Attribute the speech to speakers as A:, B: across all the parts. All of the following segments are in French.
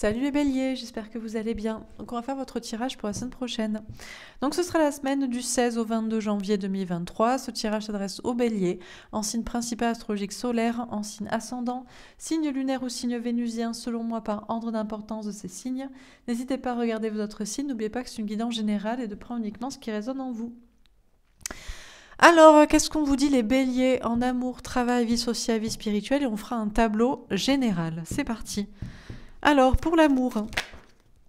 A: Salut les béliers, j'espère que vous allez bien. Donc on va faire votre tirage pour la semaine prochaine. Donc ce sera la semaine du 16 au 22 janvier 2023. Ce tirage s'adresse aux béliers, en signe principal astrologique solaire, en signe ascendant, signe lunaire ou signe vénusien, selon moi par ordre d'importance de ces signes. N'hésitez pas à regarder vos autres signes, n'oubliez pas que c'est une guidance générale et de prendre uniquement ce qui résonne en vous. Alors, qu'est-ce qu'on vous dit les béliers? En amour, travail, vie sociale, vie spirituelle Et on fera un tableau général. C'est parti. Alors, pour l'amour.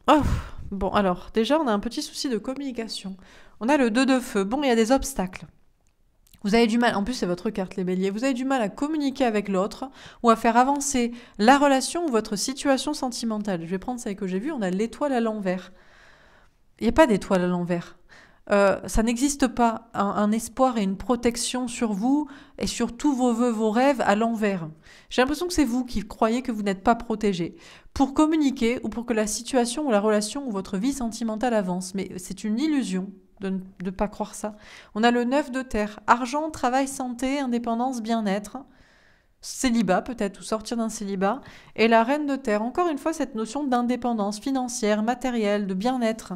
A: Oh, bon, alors, déjà, on a un petit souci de communication. On a le 2 de feu. Bon, il y a des obstacles. Vous avez du mal, en plus c'est votre carte les béliers, vous avez du mal à communiquer avec l'autre ou à faire avancer la relation ou votre situation sentimentale. Je vais prendre celle que j'ai vue, on a l'étoile à l'envers. Il n'y a pas d'étoile à l'envers. Euh, ça n'existe pas. Un, espoir et une protection sur vous et sur tous vos voeux, vos rêves à l'envers. J'ai l'impression que c'est vous qui croyez que vous n'êtes pas protégé. Pour communiquer ou pour que la situation ou la relation ou votre vie sentimentale avance. Mais c'est une illusion de ne pas croire ça. On a le 9 de terre, argent, travail, santé, indépendance, bien-être. Célibat peut-être ou sortir d'un célibat. Et la reine de terre. Encore une fois cette notion d'indépendance financière matérielle de bien-être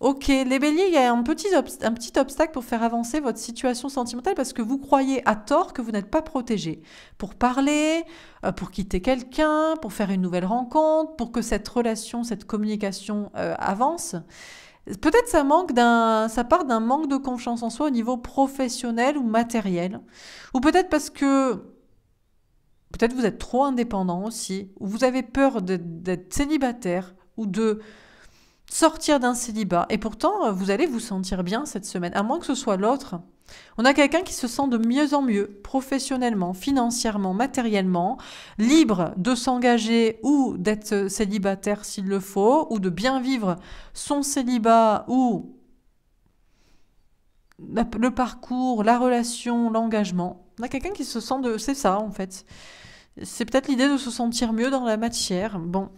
A: Ok, les béliers, il y a un petit, un petit obstacle pour faire avancer votre situation sentimentale parce que vous croyez à tort que vous n'êtes pas protégé. Pour parler, euh, pour quitter quelqu'un, pour faire une nouvelle rencontre, pour que cette relation, cette communication euh, avance. Peut-être ça manque d'un, ça part d'un manque de confiance en soi au niveau professionnel ou matériel, ou peut-être parce que peut-être vous êtes trop indépendant aussi, ou vous avez peur d'être célibataire ou de sortir d'un célibat. Et pourtant, euh, vous allez vous sentir bien cette semaine, à moins que ce soit l'autre. On a quelqu'un qui se sent de mieux en mieux, professionnellement, financièrement, matériellement, libre de s'engager ou d'être célibataire s'il le faut, ou de bien vivre son célibat ou le parcours, la relation, l'engagement. On a quelqu'un qui se sent de... C'est ça en fait. C'est peut-être l'idée de se sentir mieux dans la matière. Bon.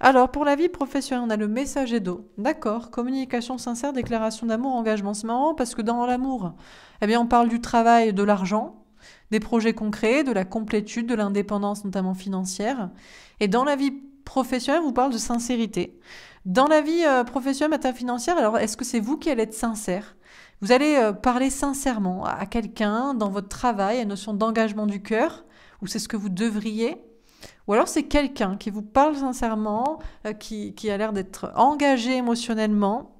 A: Alors, pour la vie professionnelle, on a le messager d'eau. D'accord. Communication sincère, déclaration d'amour, engagement. C'est marrant parce que dans l'amour, eh bien, on parle du travail, de l'argent, des projets concrets, de la complétude, de l'indépendance, notamment financière. Et dans la vie professionnelle, on vous parle de sincérité. Dans la vie euh, professionnelle, financière, alors est-ce que c'est vous qui allez être sincère? Vous allez euh, parler sincèrement à quelqu'un dans votre travail, à notion d'engagement du cœur? Ou c'est ce que vous devriez ou alors c'est quelqu'un qui vous parle sincèrement, euh, qui, qui, a l'air d'être engagé émotionnellement.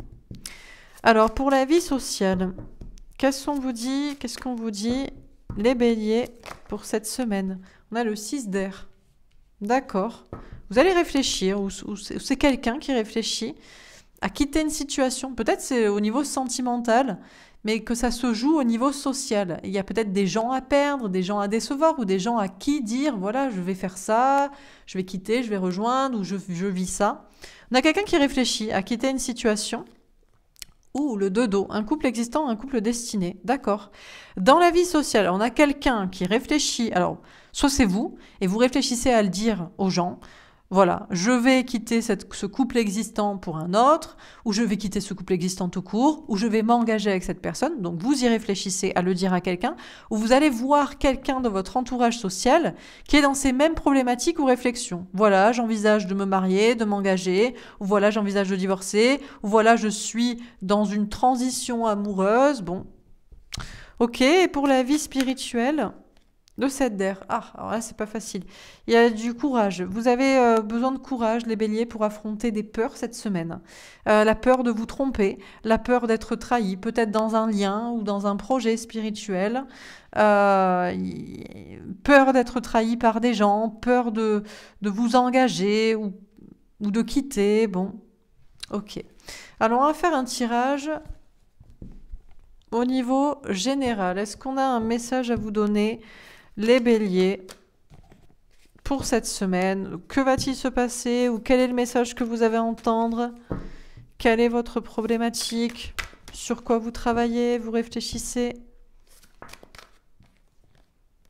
A: Alors pour la vie sociale, qu'est-ce qu'on vous dit Qu'est-ce qu'on vous dit les béliers pour cette semaine? On a le 6 d'air. D'accord. Vous allez réfléchir, ou, ou c'est quelqu'un qui réfléchit à quitter une situation. Peut-être c'est au niveau sentimental, mais que ça se joue au niveau social. Il y a peut-être des gens à perdre, des gens à décevoir, ou des gens à qui dire, voilà, je vais faire ça, je vais quitter, je vais rejoindre, ou je, vis ça. On a quelqu'un qui réfléchit à quitter une situation. Ou le dodo, un couple existant, un couple destiné. D'accord. Dans la vie sociale, on a quelqu'un qui réfléchit. Alors, soit c'est vous, et vous réfléchissez à le dire aux gens, voilà, je vais quitter ce couple existant pour un autre, ou je vais quitter ce couple existant tout court, ou je vais m'engager avec cette personne. Donc vous y réfléchissez à le dire à quelqu'un, ou vous allez voir quelqu'un de votre entourage social qui est dans ces mêmes problématiques ou réflexions. Voilà, j'envisage de me marier, de m'engager, ou voilà, j'envisage de divorcer, ou voilà, je suis dans une transition amoureuse. Bon. Ok, et pour la vie spirituelle, de cette d'air. Ah, alors là, c'est pas facile. Il y a du courage. Vous avez euh, besoin de courage, les béliers, pour affronter des peurs cette semaine. Euh, la peur de vous tromper, la peur d'être trahi, peut-être dans un lien ou dans un projet spirituel. Euh, peur d'être trahi par des gens, peur de, de vous engager ou, ou de quitter. Bon, ok. Alors, on va faire un tirage au niveau général. Est-ce qu'on a un message à vous donner les béliers, pour cette semaine, que va-t-il se passer ou quel est le message que vous avez à entendre? Quelle est votre problématique? Sur quoi vous travaillez? Vous réfléchissez?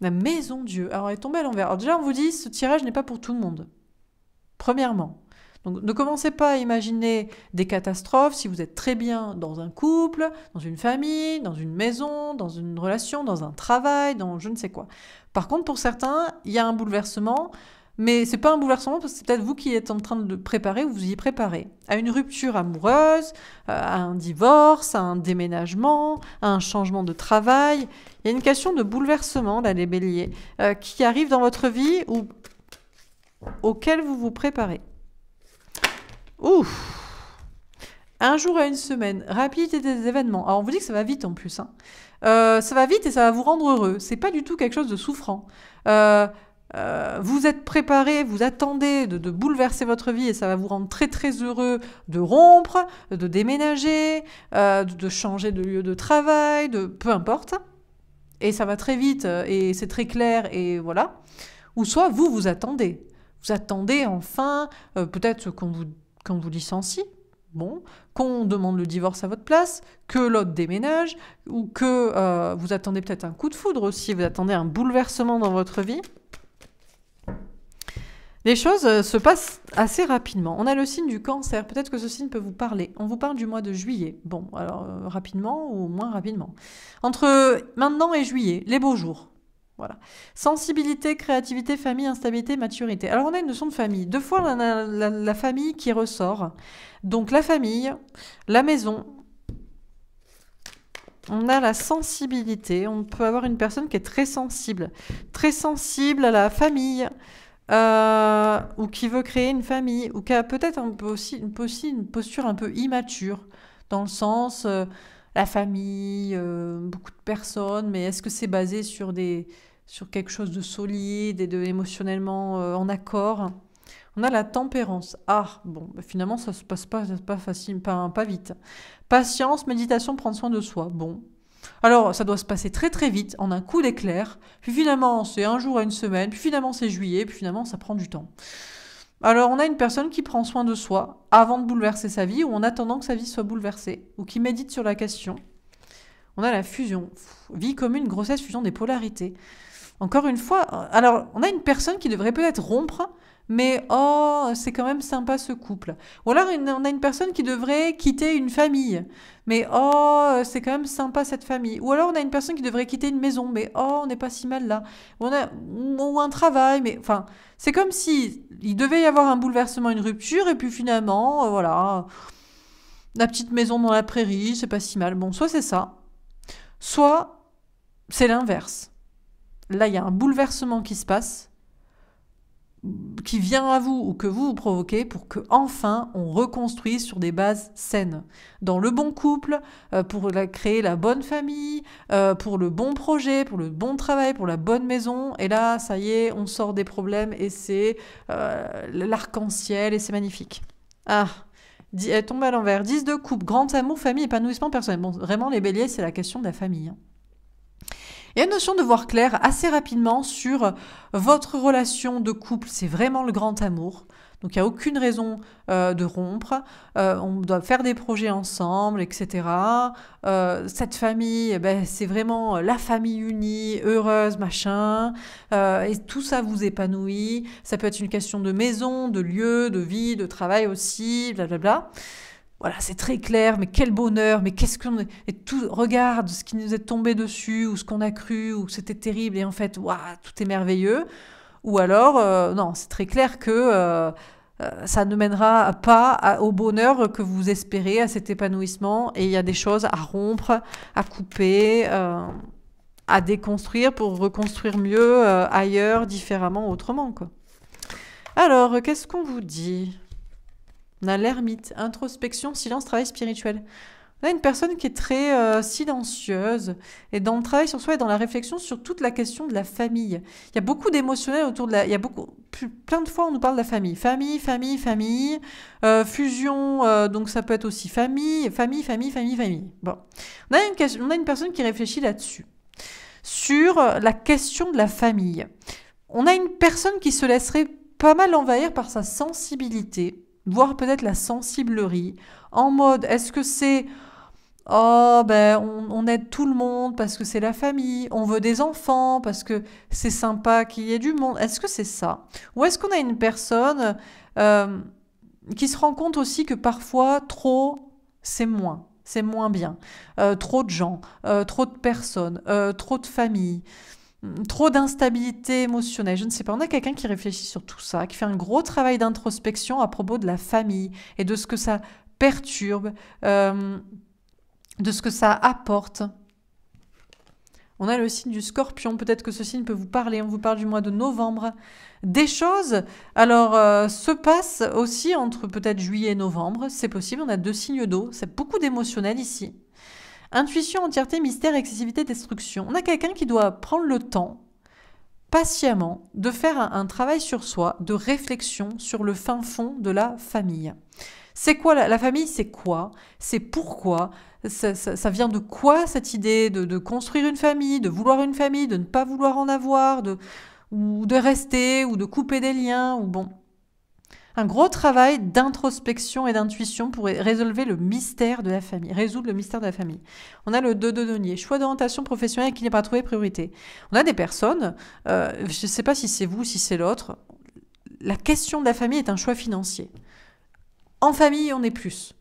A: La maison Dieu. Alors, elle est tombée à l'envers. Alors, déjà, on vous dit, ce tirage n'est pas pour tout le monde. Premièrement. Donc ne commencez pas à imaginer des catastrophes si vous êtes très bien dans un couple, dans une famille, dans une maison, dans une relation, dans un travail, dans je ne sais quoi. Par contre, pour certains, il y a un bouleversement, mais c'est pas un bouleversement parce que c'est peut-être vous qui êtes en train de préparer ou vous y préparez à une rupture amoureuse, euh, à un divorce, à un déménagement, à un changement de travail. Il y a une question de bouleversement, là, les béliers, euh, qui arrive dans votre vie ou auquel vous vous préparez. Ouf un jour à une semaine, rapidité des événements. Alors on vous dit que ça va vite en plus. Hein. Euh, ça va vite et ça va vous rendre heureux. C'est pas du tout quelque chose de souffrant. Euh, euh, vous êtes préparé, vous attendez de, bouleverser votre vie et ça va vous rendre très très heureux de rompre, de déménager, de, changer de lieu de travail, de peu importe. Et ça va très vite et c'est très clair et voilà. Ou soit vous vous attendez. Vous attendez enfin peut-être qu'on vous, qu'on vous licencie bon, qu'on demande le divorce à votre place, que l'autre déménage, ou que euh, vous attendez peut-être un coup de foudre aussi, vous attendez un bouleversement dans votre vie. Les choses euh, se passent assez rapidement. On a le signe du cancer, peut-être que ce signe peut vous parler. On vous parle du mois de juillet. Bon, alors euh, rapidement ou moins rapidement. Entre maintenant et juillet, les beaux jours. Sensibilité, créativité, famille, instabilité, maturité. Alors on a une notion de famille. Deux fois on a la, famille qui ressort. Donc la famille, la maison. On a la sensibilité. On peut avoir une personne qui est très sensible. Très sensible à la famille. Euh, ou qui veut créer une famille. Ou qui a peut-être aussi, une, une posture un peu immature. Dans le sens... Euh, la famille, euh, beaucoup de personnes, mais est-ce que c'est basé sur des, sur quelque chose de solide et de émotionnellement euh, en accord. On a la tempérance. Ah, bon, bah, finalement, ça se passe pas, pas facile, pas, pas vite. Patience, méditation, prendre soin de soi. Bon. Alors, ça doit se passer très très vite, en un coup d'éclair. Puis finalement, c'est un jour à une semaine. Puis finalement, c'est juillet. Puis finalement, ça prend du temps. Alors, on a une personne qui prend soin de soi avant de bouleverser sa vie ou en attendant que sa vie soit bouleversée, ou qui médite sur la question. On a la fusion. Vie commune, grossesse, fusion des polarités. Encore une fois, alors on a une personne qui devrait peut-être rompre, mais oh, c'est quand même sympa ce couple. Ou alors on a une personne qui devrait quitter une famille, mais oh, c'est quand même sympa cette famille. Ou alors on a une personne qui devrait quitter une maison, mais oh, on n'est pas si mal là. Ou, on a, ou un travail, mais enfin, c'est comme si il devait y avoir un bouleversement, une rupture, et puis finalement, euh, voilà, la petite maison dans la prairie, c'est pas si mal. Bon, soit c'est ça, soit c'est l'inverse là, il y a un bouleversement qui se passe, qui vient à vous ou que vous vous provoquez pour que enfin on reconstruise sur des bases saines, dans le bon couple, euh, pour créer la bonne famille, euh, pour le bon projet, pour le bon travail, pour la bonne maison. Et là, ça y est, on sort des problèmes et c'est euh, l'arc-en-ciel et c'est magnifique. Ah, elle tombe à l'envers. 10 de coupe, grand amour, famille, épanouissement personnel. Bon, vraiment, les béliers, c'est la question de la famille. Il y a une notion de voir clair assez rapidement sur votre relation de couple. C'est vraiment le grand amour. Donc il n'y a aucune raison euh, de rompre. Euh, on doit faire des projets ensemble, etc. Euh, cette famille, eh ben, c'est vraiment la famille unie, heureuse, machin. et tout ça vous épanouit. Ça peut être une question de maison, de lieu, de vie, de travail aussi, blablabla. Bla bla voilà, c'est très clair, mais quel bonheur, mais qu'est-ce qu'on... Et tout, regarde ce qui nous est tombé dessus, ou ce qu'on a cru, ou c'était terrible, et en fait, waouh, tout est merveilleux. Ou alors, euh, non, c'est très clair que euh, euh, ça ne mènera pas au bonheur que vous espérez, à cet épanouissement, et il y a des choses à rompre, à couper, à déconstruire pour reconstruire mieux ailleurs, différemment, autrement. Alors, qu'est-ce qu'on vous dit? On a l'ermite, introspection, silence, travail spirituel. On a une personne qui est très euh, silencieuse et dans le travail sur soi et dans la réflexion sur toute la question de la famille. Il y a beaucoup d'émotionnel autour de la. Il y a beaucoup, plein de fois on nous parle de la famille, famille, famille, famille, euh, fusion. Euh, donc ça peut être aussi famille, famille, famille, famille, famille. Bon, on a une, on a une personne qui réfléchit là-dessus sur la question de la famille. On a une personne qui se laisserait pas mal envahir par sa sensibilité voire peut-être la sensiblerie, en mode est-ce que c'est oh ben on, aide tout le monde parce que c'est la famille, on veut des enfants parce que c'est sympa qu'il y ait du monde, est-ce que c'est ça? Ou est-ce qu'on a une personne euh, qui se rend compte aussi que parfois trop c'est moins c'est moins bien. Euh, trop de gens, euh, trop de personnes, trop de familles? Trop d'instabilité émotionnelle, je ne sais pas. On a quelqu'un qui réfléchit sur tout ça, qui fait un gros travail d'introspection à propos de la famille et de ce que ça perturbe, euh, de ce que ça apporte. On a le signe du scorpion, peut-être que ce signe peut vous parler, on vous parle du mois de novembre. Des choses, alors, euh, se passent aussi entre peut-être juillet et novembre, c'est possible, on a deux signes d'eau, c'est beaucoup d'émotionnel ici. Intuition, entièreté, mystère, excessivité, destruction. On a quelqu'un qui doit prendre le temps, patiemment, de faire un, travail sur soi, de réflexion sur le fin fond de la famille. C'est quoi la, famille? C'est quoi? C'est pourquoi? Ça, vient de quoi cette idée de, construire une famille, de vouloir une famille, de ne pas vouloir en avoir, de, ou de rester, ou de couper des liens, ou bon un gros travail d'introspection et d'intuition pour résoudre le mystère de la famille, résoudre le mystère de la famille. On a le 2 de denier, choix d'orientation professionnelle qui n'est pas trouvé priorité. On a des personnes, euh, je ne sais pas si c'est vous, si c'est l'autre, la question de la famille est un choix financier. En famille, on est plus.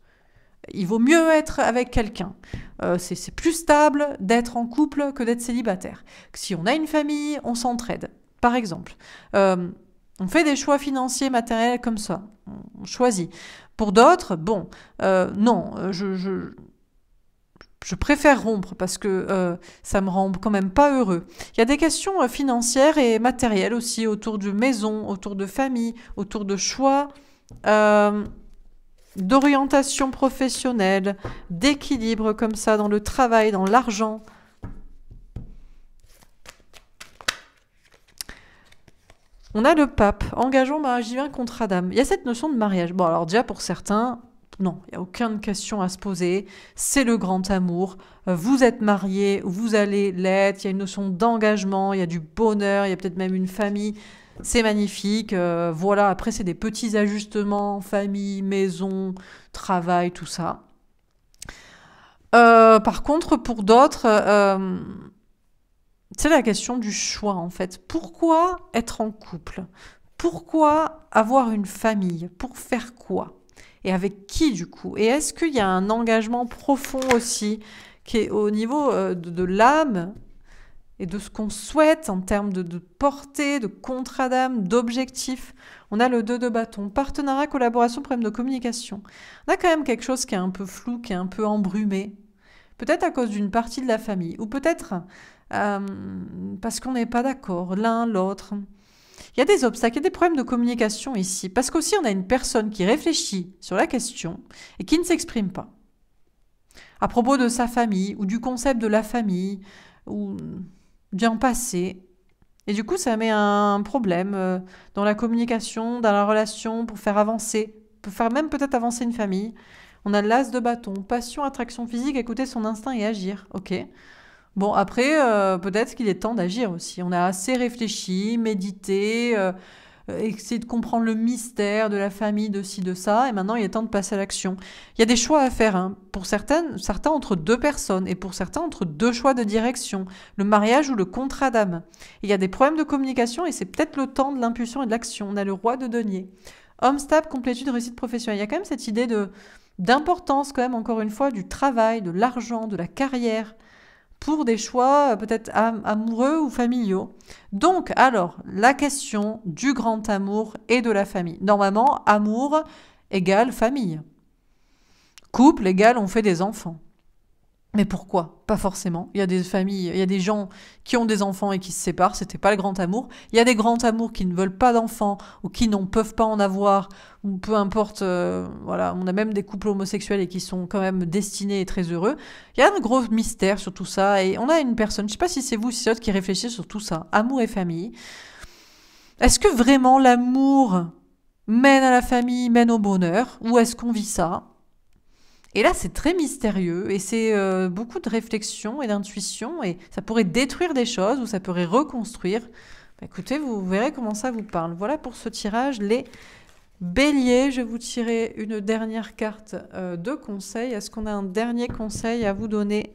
A: Il vaut mieux être avec quelqu'un. Euh, c'est plus stable d'être en couple que d'être célibataire. Si on a une famille, on s'entraide. Par exemple, euh, on fait des choix financiers, matériels comme ça. On choisit. Pour d'autres, bon, euh, non, euh, je, préfère rompre parce que euh, ça me rend quand même pas heureux. Il y a des questions financières et matérielles aussi autour de maison, autour de famille, autour de choix, d'orientation professionnelle, d'équilibre comme ça dans le travail, dans l'argent. On a le pape, engageons mariage divin contre Adam. Il y a cette notion de mariage. Bon, alors déjà pour certains, non, il n'y a aucune question à se poser. C'est le grand amour. Euh, vous êtes marié, vous allez l'être. Il y a une notion d'engagement, il y a du bonheur, il y a peut-être même une famille. C'est magnifique. Euh, voilà, après, c'est des petits ajustements, famille, maison, travail, tout ça. Euh, par contre, pour d'autres, c'est la question du choix en fait. Pourquoi être en couple? Pourquoi avoir une famille? Pour faire quoi? Et avec qui du coup? Et est-ce qu'il y a un engagement profond aussi qui est au niveau euh, de, l'âme et de ce qu'on souhaite en termes de, portée, de contrat d'âme, d'objectif? On a le 2 de bâton, partenariat, collaboration, problème de communication. On a quand même quelque chose qui est un peu flou, qui est un peu embrumé. Peut-être à cause d'une partie de la famille, ou peut-être euh, parce qu'on n'est pas d'accord l'un l'autre. Il y a des obstacles, il y a des problèmes de communication ici, parce qu'aussi on a une personne qui réfléchit sur la question et qui ne s'exprime pas. À propos de sa famille, ou du concept de la famille, ou bien passé. Et du coup, ça met un problème euh, dans la communication, dans la relation, pour faire avancer, pour faire même peut-être avancer une famille. On a l'as de bâton, passion, attraction physique, écouter son instinct et agir. Ok. Bon, après, euh, peut-être qu'il est temps d'agir aussi. On a assez réfléchi, médité, euh, essayé de comprendre le mystère de la famille, de ci, de ça, et maintenant il est temps de passer à l'action. Il y a des choix à faire, hein. pour certaines, certains entre deux personnes, et pour certains entre deux choix de direction, le mariage ou le contrat d'âme. Il y a des problèmes de communication, et c'est peut-être le temps de l'impulsion et de l'action. On a le roi de denier. Homme stable, complétude, réussite professionnelle. Il y a quand même cette idée de d'importance, quand même, encore une fois, du travail, de l'argent, de la carrière pour des choix euh, peut-être amoureux ou familiaux. Donc, alors, la question du grand amour et de la famille. Normalement, amour égale famille. Couple égale on fait des enfants. Mais pourquoi? Pas forcément. Il y a des familles, il y a des gens qui ont des enfants et qui se séparent, c'était pas le grand amour. Il y a des grands amours qui ne veulent pas d'enfants ou qui n'en peuvent pas en avoir ou peu importe. Euh, voilà, on a même des couples homosexuels et qui sont quand même destinés et très heureux. Il y a un gros mystère sur tout ça et on a une personne, je sais pas si c'est vous, si c'est autre qui réfléchit sur tout ça, amour et famille. Est-ce que vraiment l'amour mène à la famille, mène au bonheur ou est-ce qu'on vit ça? Et là, c'est très mystérieux et c'est euh, beaucoup de réflexion et d'intuition et ça pourrait détruire des choses ou ça pourrait reconstruire. Bah, écoutez, vous verrez comment ça vous parle. Voilà pour ce tirage, les béliers. Je vais vous tirer une dernière carte euh, de conseil. Est-ce qu'on a un dernier conseil à vous donner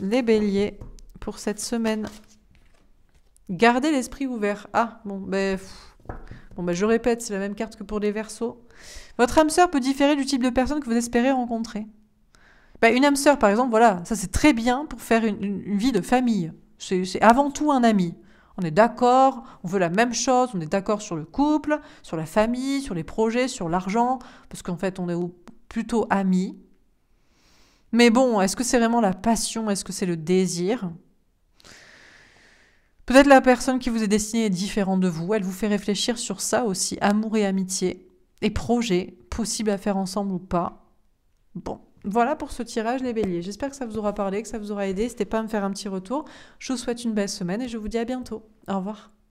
A: Les béliers pour cette semaine? Gardez l'esprit ouvert. Ah, bon, ben... Bon, ben, je répète, c'est la même carte que pour les versos. Votre âme sœur peut différer du type de personne que vous espérez rencontrer. Bah, une âme sœur, par exemple, voilà, ça c'est très bien pour faire une, vie de famille. C'est avant tout un ami. On est d'accord, on veut la même chose, on est d'accord sur le couple, sur la famille, sur les projets, sur l'argent, parce qu'en fait on est plutôt amis. Mais bon, est-ce que c'est vraiment la passion? Est-ce que c'est le désir? Peut-être la personne qui vous est destinée est différente de vous. Elle vous fait réfléchir sur ça aussi, amour et amitié, et projets, possibles à faire ensemble ou pas. Bon, voilà pour ce tirage, les béliers. J'espère que ça vous aura parlé, que ça vous aura aidé. N'hésitez pas à me faire un petit retour. Je vous souhaite une belle semaine et je vous dis à bientôt. Au revoir.